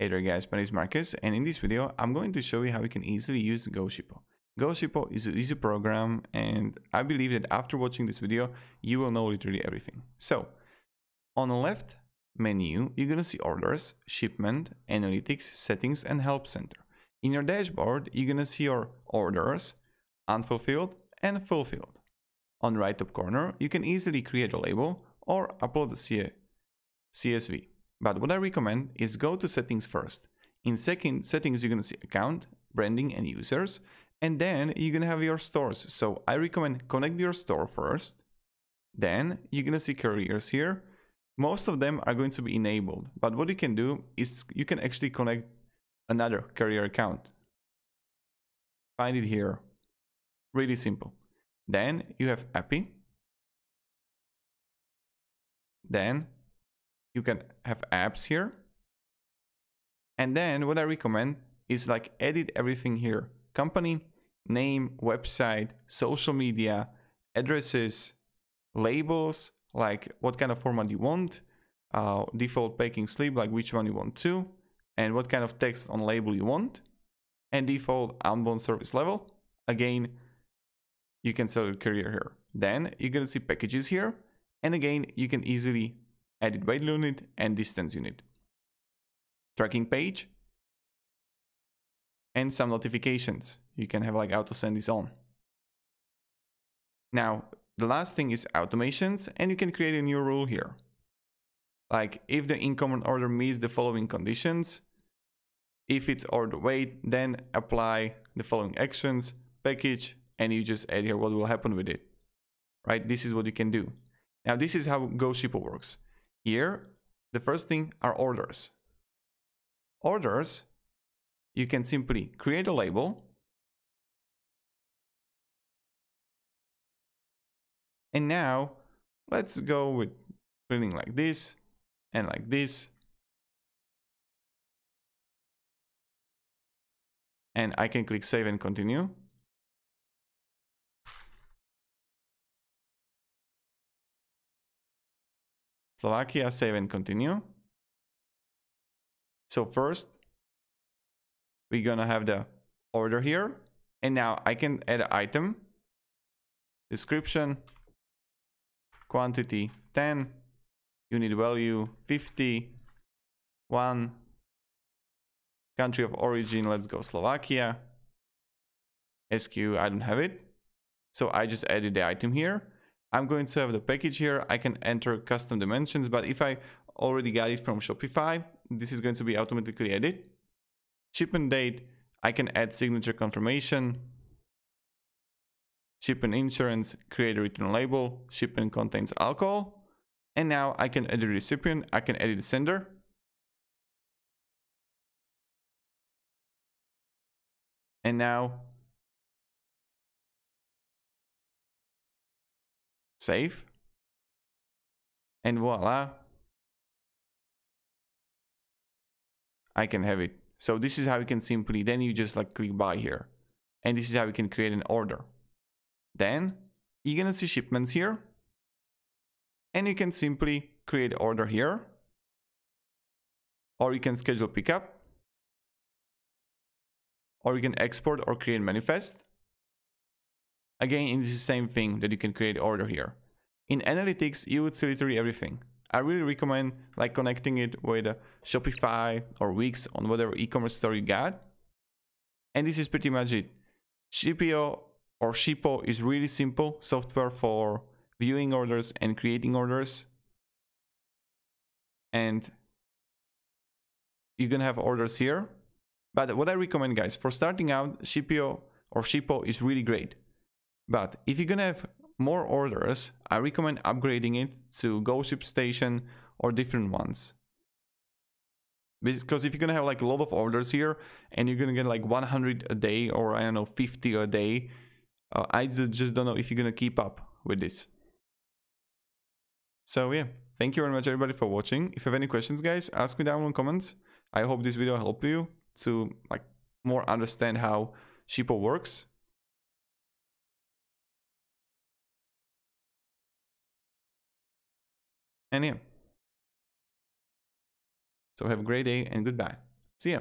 Hey there guys, my name is Marcus and in this video I'm going to show you how you can easily use GoShippo. GoShippo is an easy program and I believe that after watching this video you will know literally everything. So on the left menu you're gonna see orders, shipment, analytics, settings and help center. In your dashboard you're gonna see your orders, unfulfilled and fulfilled. On the right top corner you can easily create a label or upload a CSV. But what I recommend is go to settings first. In second settings, you're gonna see account, branding and users, and then you're gonna have your stores. So I recommend connect your store first. Then you're gonna see carriers here. Most of them are going to be enabled, but what you can do is you can actually connect another carrier account. Find it here. Really simple. Then you have API. Then you can have apps here. And then what I recommend is like edit everything here. Company, name, website, social media, addresses, labels, like what kind of format you want, uh, default packing slip, like which one you want to, and what kind of text on label you want, and default outbound service level. Again, you can select carrier here. Then you're gonna see packages here. And again, you can easily edit weight unit and distance unit. Tracking page and some notifications. You can have like auto send this on. Now, the last thing is automations and you can create a new rule here. Like if the incoming order meets the following conditions, if it's order weight, then apply the following actions, package, and you just add here what will happen with it. Right? This is what you can do. Now, this is how GoShippo works. Here, the first thing are orders. Orders, you can simply create a label And now let's go with printing like this and like this. And I can click save and continue. Slovakia, save and continue. So first, we're gonna have the order here. And now I can add an item, description, quantity 10, unit value 50, 1, country of origin, let's go Slovakia, SQ, I don't have it. So I just added the item here. I'm going to have the package here. I can enter custom dimensions, but if I already got it from Shopify, this is going to be automatically added. Shipment date, I can add signature confirmation. Shipment insurance, create a return label. Shipment contains alcohol. And now I can edit recipient. I can edit sender. And now save. And voila. I can have it. So this is how you can simply, then you just like click buy here. And this is how you can create an order. Then you're gonna see shipments here. And you can simply create order here. Or you can schedule pickup. Or you can export or create manifest. Again, it's the same thing that you can create order here. In analytics, you would see literally everything. I really recommend like connecting it with uh, Shopify or Wix on whatever e-commerce store you got. And this is pretty much it. Shipio or Shippo is really simple software for viewing orders and creating orders. And you're gonna have orders here. But what I recommend guys, for starting out, Shipio or Shippo is really great. But if you're gonna have more orders, I recommend upgrading it to Go ShipStation or different ones. Because if you're gonna have like a lot of orders here and you're gonna get like 100 a day or I don't know 50 a day, uh, I just don't know if you're gonna keep up with this. So yeah, thank you very much everybody for watching. If you have any questions guys, ask me down in the comments. I hope this video helped you to like more understand how Shippo works. And. So have a great day and goodbye. See ya.